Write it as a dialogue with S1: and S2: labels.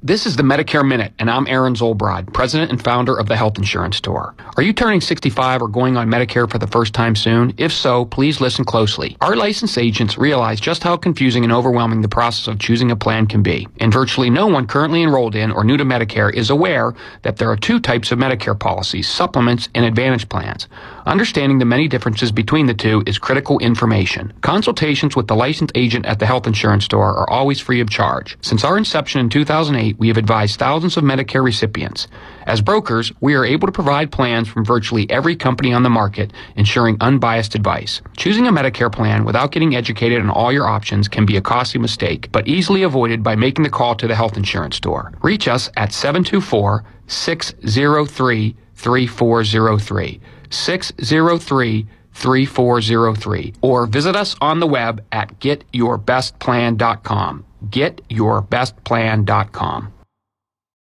S1: This is the Medicare Minute, and I'm Aaron Zolbrod, president and founder of the Health Insurance Store. Are you turning 65 or going on Medicare for the first time soon? If so, please listen closely. Our licensed agents realize just how confusing and overwhelming the process of choosing a plan can be, and virtually no one currently enrolled in or new to Medicare is aware that there are two types of Medicare policies, supplements and Advantage plans. Understanding the many differences between the two is critical information. Consultations with the licensed agent at the Health Insurance Store are always free of charge. Since our inception in 2008, we have advised thousands of Medicare recipients. As brokers, we are able to provide plans from virtually every company on the market, ensuring unbiased advice. Choosing a Medicare plan without getting educated on all your options can be a costly mistake, but easily avoided by making the call to the health insurance store. Reach us at 724 603 3403. 603 3403 or visit us on the web at getyourbestplan.com. Getyourbestplan.com.